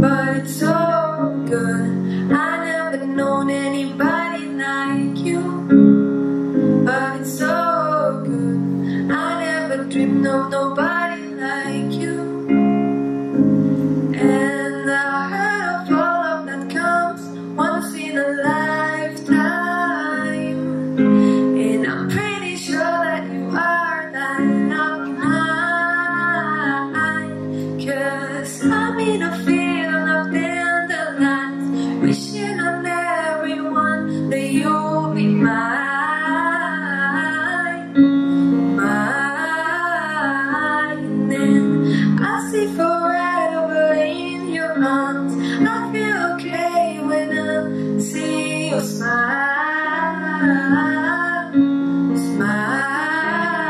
But it's so good. I never known anybody like you. But it's so good. I never dreamed of nobody like you. And I heard of all of that comes once in a lifetime. And I'm pretty sure that you are that love mine. Cause I'm in a in. I feel okay when I see your smile. Smile.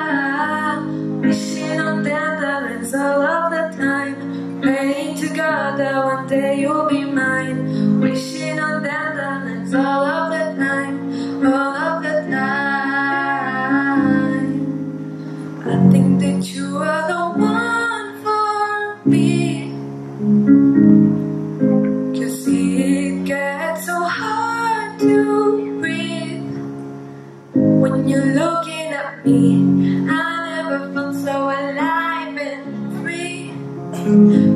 Wishing on dandelions all of the time. Praying to God that one day you'll be mine. Wishing on dandelions all of the time. All of the time. I think that you are the one for me. I never felt so alive and free.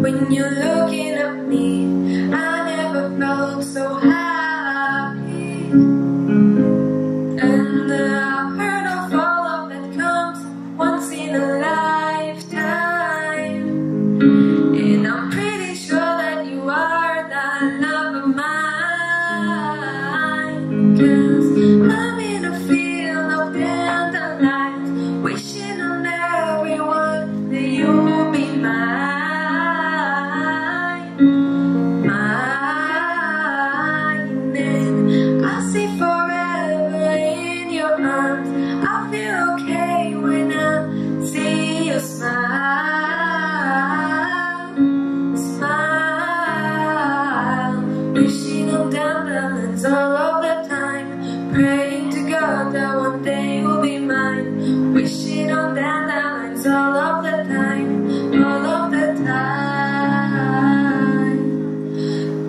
When you're looking at me, I never felt so happy. And I've heard of all of that comes once in a lifetime. And I'm pretty sure that you are that love Wishing on dandelions all of the time. Praying to God that one day you'll be mine. Wishing on dandelions all of the time. All of the time.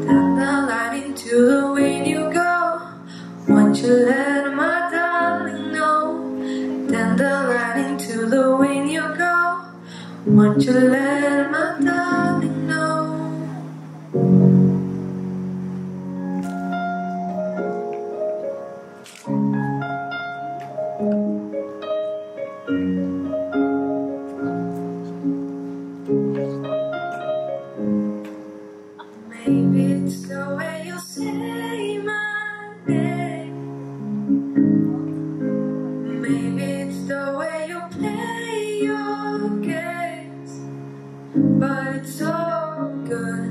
Dandelion into the wind you go. Won't you let my darling know? Dandelion into the wind you go. Won't you let my darling But it's all good.